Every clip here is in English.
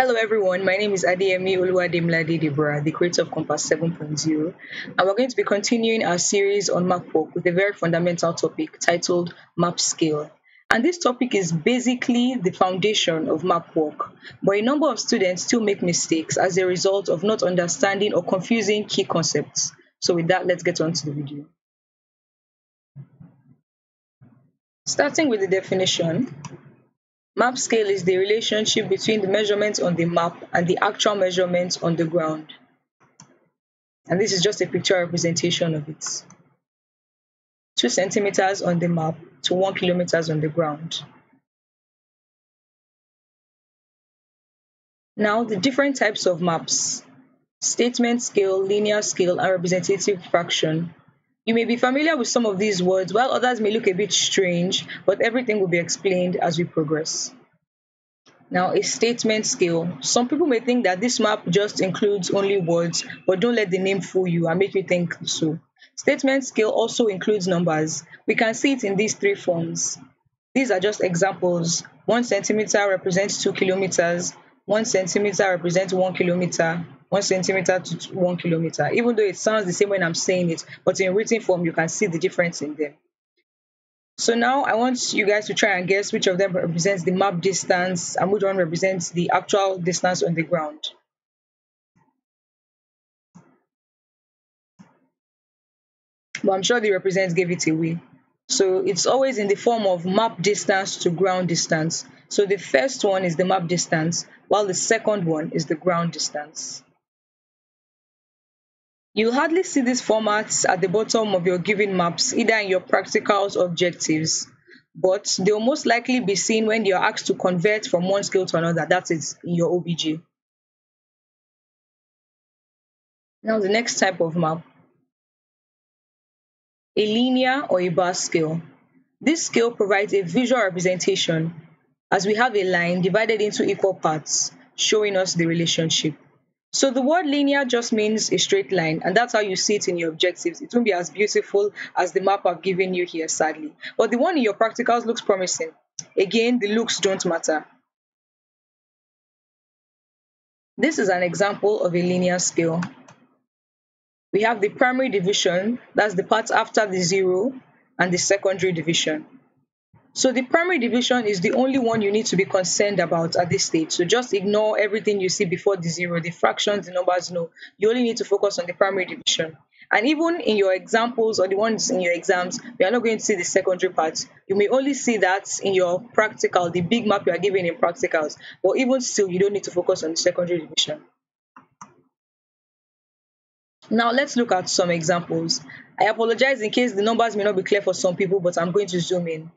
Hello everyone, my name is Adeyemi Oluwademilade Deborah, the creator of Compass 7.0, and we're going to be continuing our series on map work with a very fundamental topic titled Map Scale. And this topic is basically the foundation of map work, but a number of students still make mistakes as a result of not understanding or confusing key concepts. So with that, let's get on to the video. Starting with the definition, Map scale is the relationship between the measurements on the map and the actual measurements on the ground. And this is just a picture representation of it. 2 centimeters on the map to 1 kilometers on the ground. Now, the different types of maps statement scale, linear scale, and representative fraction. You may be familiar with some of these words, while others may look a bit strange, but everything will be explained as we progress. Now, a statement scale. Some people may think that this map just includes only words, but don't let the name fool you and make you think so. Statement scale also includes numbers. We can see it in these three forms. These are just examples. One centimeter represents two kilometers, one centimeter represents one kilometer, one centimeter to one kilometer, even though it sounds the same when I'm saying it, but in written form, you can see the difference in them. So now I want you guys to try and guess which of them represents the map distance and which one represents the actual distance on the ground. But I'm sure the represents gave it away. So it's always in the form of map distance to ground distance. So the first one is the map distance, while the second one is the ground distance. You'll hardly see these formats at the bottom of your given maps, either in your practicals or objectives, but they'll most likely be seen when you're asked to convert from one scale to another, that is, in your OBJ. Now, the next type of map a linear or a bar scale. This scale provides a visual representation as we have a line divided into equal parts, showing us the relationship. So the word linear just means a straight line, and that's how you see it in your objectives. It won't be as beautiful as the map I've given you here, sadly. But the one in your practicals looks promising. Again, the looks don't matter. This is an example of a linear scale. We have the primary division, that's the part after the zero, and the secondary division. So the primary division is the only one you need to be concerned about at this stage. So just ignore everything you see before the zero, the fractions, the numbers, no. You only need to focus on the primary division. And even in your examples or the ones in your exams, we are not going to see the secondary part. You may only see that in your practical, the big map you are given in practicals. But even still, you don't need to focus on the secondary division. Now let's look at some examples. I apologize in case the numbers may not be clear for some people, but I'm going to zoom in.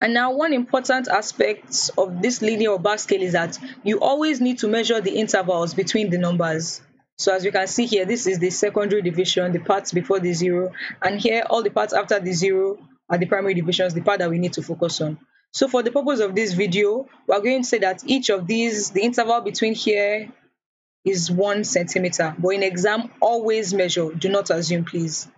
And now one important aspect of this linear bar scale is that you always need to measure the intervals between the numbers. So as you can see here, this is the secondary division, the parts before the zero, and here all the parts after the zero are the primary divisions, the part that we need to focus on. So for the purpose of this video, we're going to say that each of these, the interval between here is one centimeter. But in exam, always measure, do not assume please.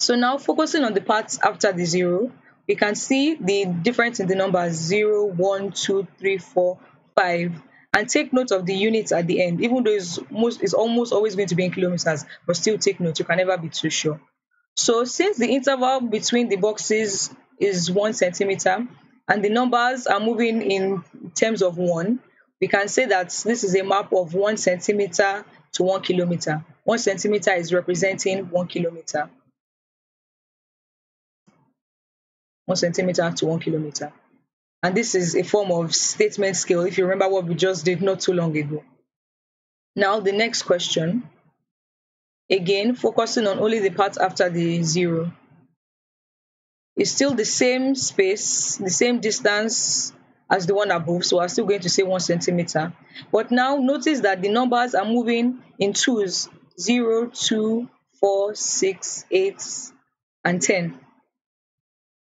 So now focusing on the parts after the zero, we can see the difference in the numbers 0, 1, 2, 3, 4, 5 and take note of the units at the end even though it's, most, it's almost always going to be in kilometers but still take note you can never be too sure. So since the interval between the boxes is 1 centimeter and the numbers are moving in terms of 1 we can say that this is a map of 1 centimeter to 1 kilometer. 1 centimeter is representing 1 kilometer. one centimeter to one kilometer. And this is a form of statement scale, if you remember what we just did not too long ago. Now, the next question. Again, focusing on only the part after the zero. It's still the same space, the same distance as the one above, so we're still going to say one centimeter. But now notice that the numbers are moving in twos 0, 2, 4, 6, 8, and 10.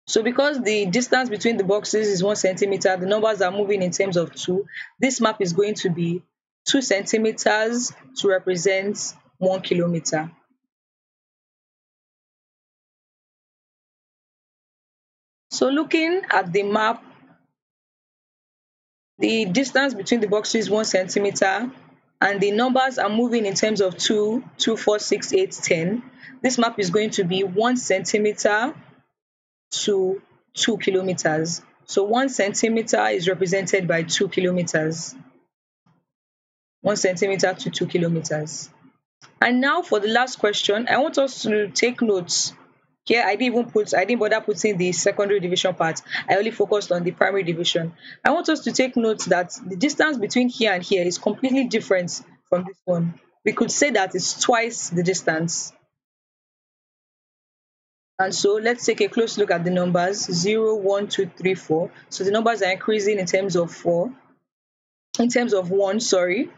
So because the distance between the boxes is one centimeter, the numbers are moving in terms of two. This map is going to be two centimeters to represent one kilometer. So looking at the map, the distance between the boxes one centimeter and the numbers are moving in terms of 2, 2, 4, 6, 8, 10. This map is going to be 1 centimeter to 2 kilometers. So 1 centimeter is represented by 2 kilometers. 1 centimeter to 2 kilometers. And now for the last question, I want us to take notes here I didn't even put I didn't bother putting the secondary division part. I only focused on the primary division. I want us to take note that the distance between here and here is completely different from this one. We could say that it's twice the distance. And so let's take a close look at the numbers 0, 1, 2, 3, 4. So the numbers are increasing in terms of 4, in terms of 1, sorry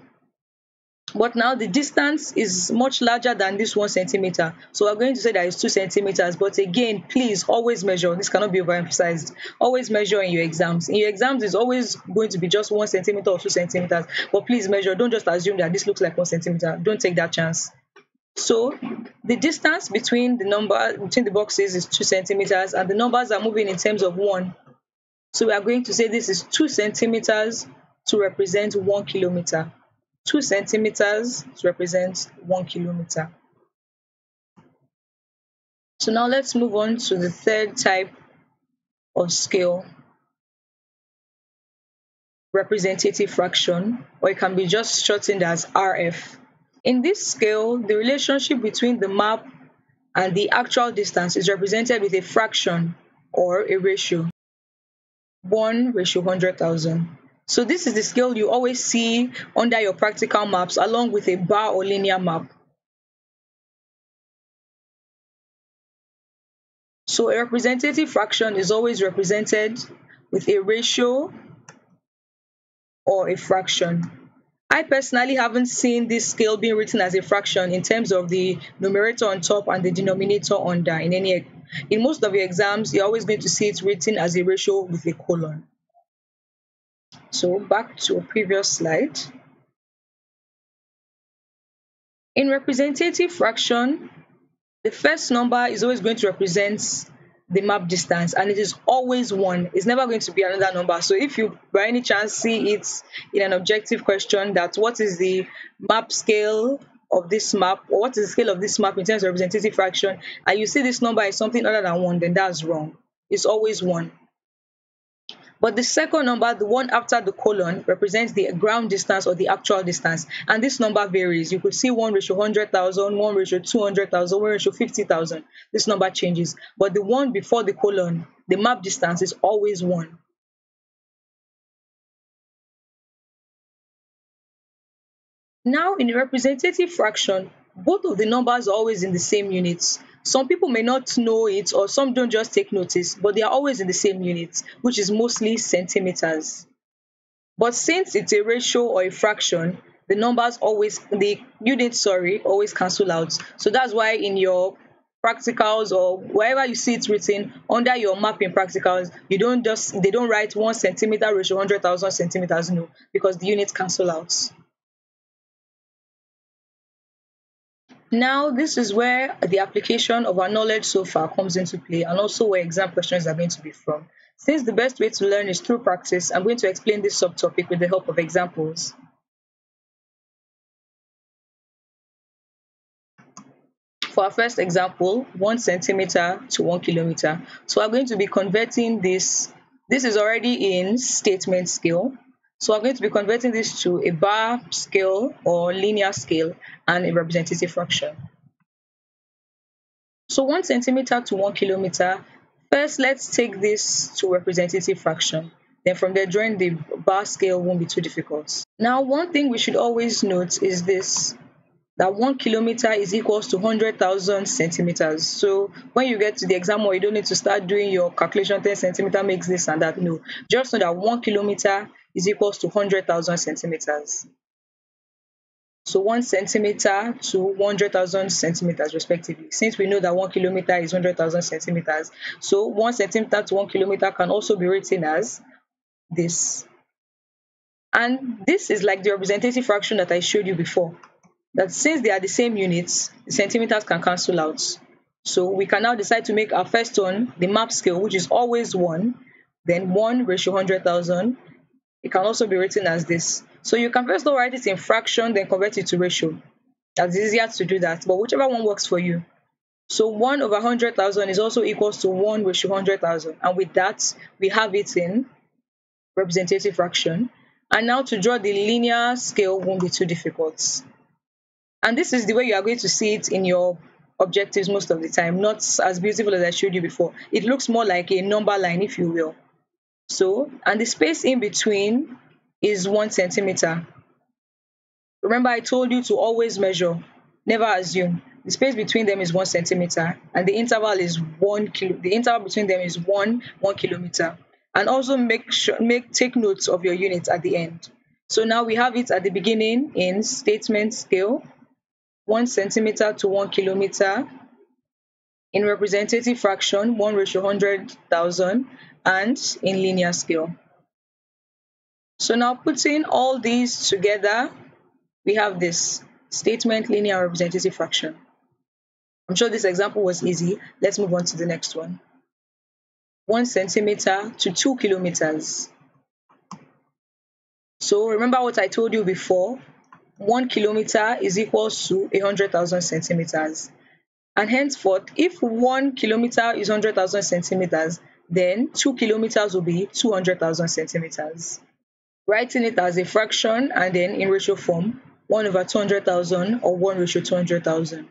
but now the distance is much larger than this one centimeter. So we're going to say that it's two centimeters. But again please always measure. This cannot be overemphasized. Always measure in your exams. In your exams it's always going to be just one centimeter or two centimeters. But please measure. Don't just assume that this looks like one centimeter. Don't take that chance. So the distance between the number between the boxes is two centimeters and the numbers are moving in terms of one. So we are going to say this is two centimeters to represent one kilometer 2 centimeters represents 1 kilometer. So now let's move on to the third type of scale, representative fraction, or it can be just shortened as RF. In this scale, the relationship between the map and the actual distance is represented with a fraction or a ratio. 1 ratio 100,000. So this is the scale you always see under your practical maps along with a bar or linear map. So a representative fraction is always represented with a ratio or a fraction. I personally haven't seen this scale being written as a fraction in terms of the numerator on top and the denominator under in any in most of your exams you're always going to see it written as a ratio with a colon. So back to a previous slide. In representative fraction, the first number is always going to represent the map distance and it is always one. It's never going to be another number. So if you by any chance see it in an objective question that what is the map scale of this map or what is the scale of this map in terms of representative fraction and you see this number is something other than one, then that's wrong. It's always one. But the second number, the one after the colon, represents the ground distance or the actual distance. And this number varies. You could see 1 ratio 100,000, 1 ratio 200,000, 1 ratio 50,000. This number changes. But the one before the colon, the map distance is always 1. Now, in a representative fraction, both of the numbers are always in the same units. Some people may not know it or some don't just take notice, but they are always in the same unit, which is mostly centimeters. But since it's a ratio or a fraction, the numbers always, the units, sorry, always cancel out. So that's why in your practicals or wherever you see it written under your mapping practicals, you don't just, they don't write one centimeter ratio 100,000 centimeters, no, because the units cancel out. Now, this is where the application of our knowledge so far comes into play and also where exam questions are going to be from. Since the best way to learn is through practice, I'm going to explain this subtopic with the help of examples. For our first example, one centimeter to one kilometer. So I'm going to be converting this. This is already in statement scale. So I'm going to be converting this to a bar scale or linear scale and a representative fraction. So one centimeter to one kilometer, first let's take this to representative fraction. Then from there, drawing the bar scale won't be too difficult. Now, one thing we should always note is this, that one kilometer is equals to 100,000 centimeters. So when you get to the exam or you don't need to start doing your calculation 10 centimeter makes this and that. No, just know that one kilometer is equals to 100,000 centimeters. So one centimeter to 100,000 centimeters respectively. Since we know that one kilometer is 100,000 centimeters, so one centimeter to one kilometer can also be written as this. And this is like the representative fraction that I showed you before. That since they are the same units, centimeters can cancel out. So we can now decide to make our first one the map scale, which is always 1, then 1 ratio 100,000. It can also be written as this. So you can first write it in fraction, then convert it to ratio. That's easier to do that, but whichever one works for you. So 1 over 100,000 is also equals to 1 ratio 100,000. And with that, we have it in representative fraction. And now to draw the linear scale won't be too difficult. And this is the way you are going to see it in your objectives most of the time, not as beautiful as I showed you before. It looks more like a number line, if you will. So, and the space in between is one centimeter. Remember, I told you to always measure, never assume. The space between them is one centimeter, and the interval is one kilo. The interval between them is one one kilometer. And also make sure make take notes of your units at the end. So now we have it at the beginning in statement scale, one centimeter to one kilometer. In representative fraction, one ratio hundred thousand, and in linear scale. So now putting all these together, we have this statement linear representative fraction. I'm sure this example was easy. Let's move on to the next one. One centimeter to two kilometers. So remember what I told you before, one kilometer is equal to a hundred thousand centimeters. And henceforth, if one kilometer is 100,000 centimeters, then two kilometers will be 200,000 centimeters writing it as a fraction and then in ratio form 1 over 200,000 or 1 ratio 200,000.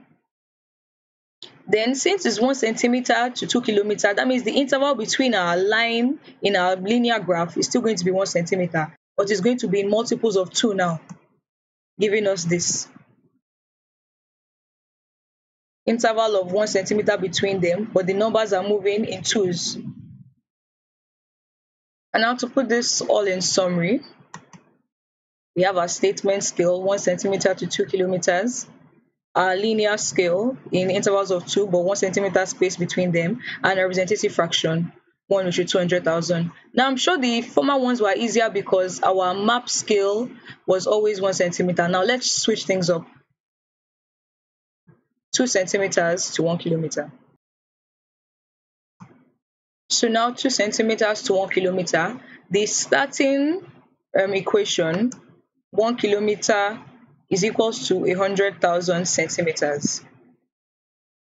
Then since it's 1 centimeter to 2 kilometer, that means the interval between our line in our linear graph is still going to be 1 centimeter, but it's going to be in multiples of 2 now, giving us this interval of 1 centimeter between them, but the numbers are moving in twos. And now to put this all in summary, we have our statement scale, one centimeter to two kilometers, our linear scale in intervals of two, but one centimeter space between them, and a representative fraction, one which to 200,000. Now, I'm sure the former ones were easier because our map scale was always one centimeter. Now, let's switch things up. Two centimeters to one kilometer. So now 2 centimeters to 1 kilometer, the starting um, equation, 1 kilometer is equals to 100,000 centimeters.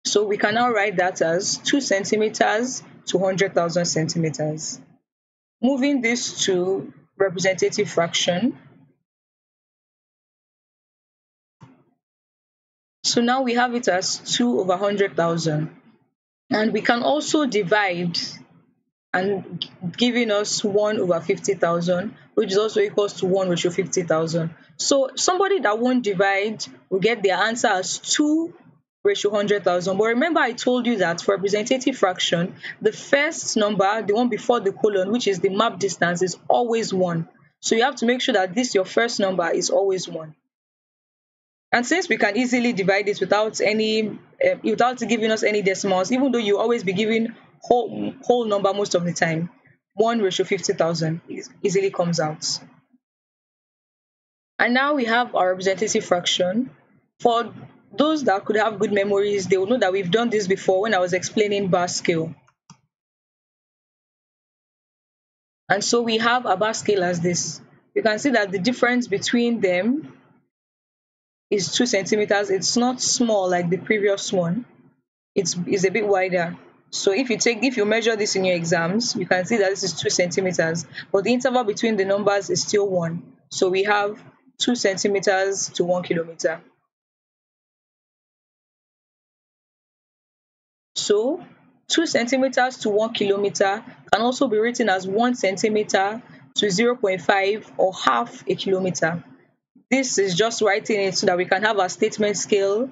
So we can now write that as 2 centimeters to 100,000 centimeters. Moving this to representative fraction. So now we have it as 2 over 100,000. And we can also divide and giving us 1 over 50,000, which is also equals to 1 ratio 50,000. So somebody that won't divide will get their answer as 2 ratio 100,000. But remember I told you that for representative fraction, the first number, the one before the colon, which is the map distance, is always 1. So you have to make sure that this, your first number, is always 1. And since we can easily divide this without any, uh, without giving us any decimals, even though you always be giving whole whole number most of the time, one ratio fifty thousand easily comes out. And now we have our representative fraction. For those that could have good memories, they will know that we've done this before when I was explaining bar scale. And so we have a bar scale as this. You can see that the difference between them is two centimeters. It's not small like the previous one. It's, it's a bit wider. So if you take if you measure this in your exams, you can see that this is two centimeters, but the interval between the numbers is still one. So we have two centimeters to one kilometer. So 2 centimeters to 1 kilometer can also be written as 1 centimeter to 0.5 or half a kilometer. This is just writing it so that we can have our statement scale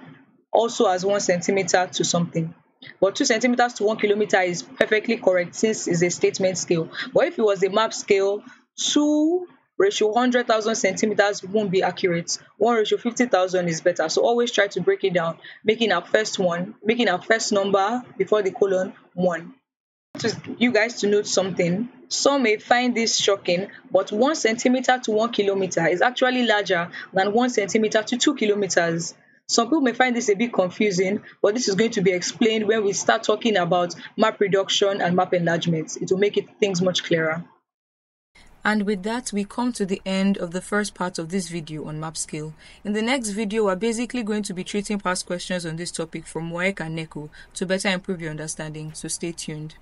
also as 1 centimeter to something. But 2 centimeters to 1 kilometer is perfectly correct since it's a statement scale. But if it was a map scale, 2 ratio 100,000 centimeters won't be accurate. One ratio 50,000 is better. So always try to break it down, making our first one, making our first number before the colon one. To you guys to note something. Some may find this shocking, but one centimeter to one kilometer is actually larger than one centimeter to two kilometers. Some people may find this a bit confusing, but this is going to be explained when we start talking about map reduction and map enlargement. It will make it, things much clearer. And with that, we come to the end of the first part of this video on map scale. In the next video, we're basically going to be treating past questions on this topic from WAEC and NECO to better improve your understanding, so stay tuned.